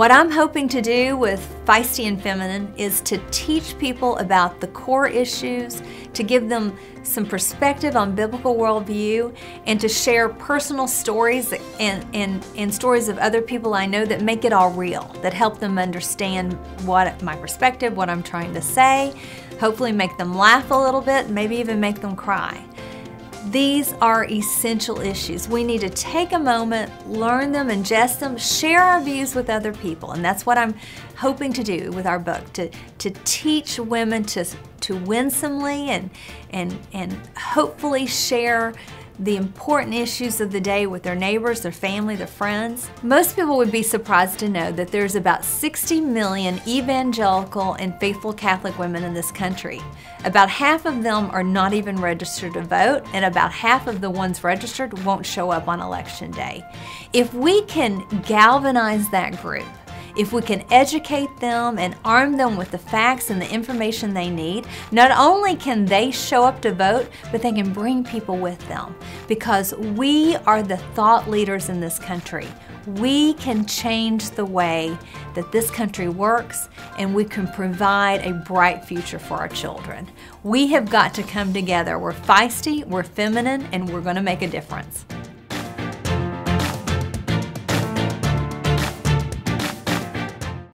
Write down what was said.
What I'm hoping to do with Feisty and Feminine is to teach people about the core issues, to give them some perspective on biblical worldview, and to share personal stories and, and, and stories of other people I know that make it all real, that help them understand what my perspective, what I'm trying to say, hopefully make them laugh a little bit, maybe even make them cry. These are essential issues. We need to take a moment, learn them, ingest them, share our views with other people. And that's what I'm hoping to do with our book, to, to teach women to, to winsomely and, and, and hopefully share the important issues of the day with their neighbors, their family, their friends. Most people would be surprised to know that there's about 60 million evangelical and faithful Catholic women in this country. About half of them are not even registered to vote, and about half of the ones registered won't show up on election day. If we can galvanize that group, if we can educate them and arm them with the facts and the information they need, not only can they show up to vote, but they can bring people with them because we are the thought leaders in this country. We can change the way that this country works and we can provide a bright future for our children. We have got to come together. We're feisty, we're feminine, and we're going to make a difference.